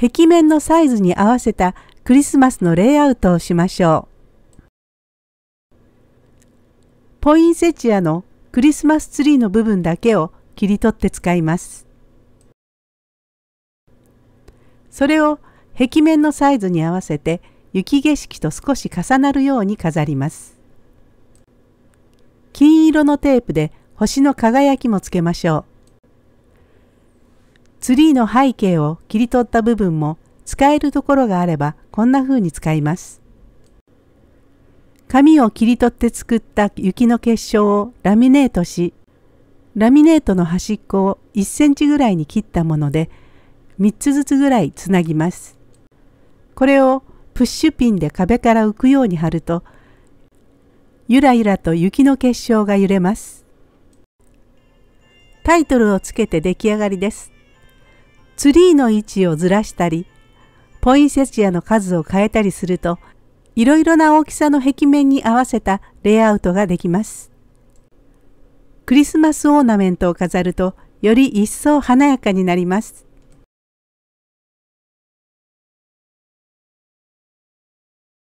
壁面のサイズに合わせたクリスマスのレイアウトをしましょう。ポインセチアのクリスマスツリーの部分だけを切り取って使います。それを壁面のサイズに合わせて雪景色と少し重なるように飾ります。金色のテープで星の輝きもつけましょう。ツリーの背景を切り取った部分も使えるところがあればこんな風に使います。紙を切り取って作った雪の結晶をラミネートし、ラミネートの端っこを1センチぐらいに切ったもので3つずつぐらいつなぎます。これをプッシュピンで壁から浮くように貼るとゆらゆらと雪の結晶が揺れます。タイトルをつけて出来上がりです。ツリーの位置をずらしたりポインセチアの数を変えたりするといろいろな大きさの壁面に合わせたレイアウトができます。クリスマスオーナメントを飾るとより一層華やかになります。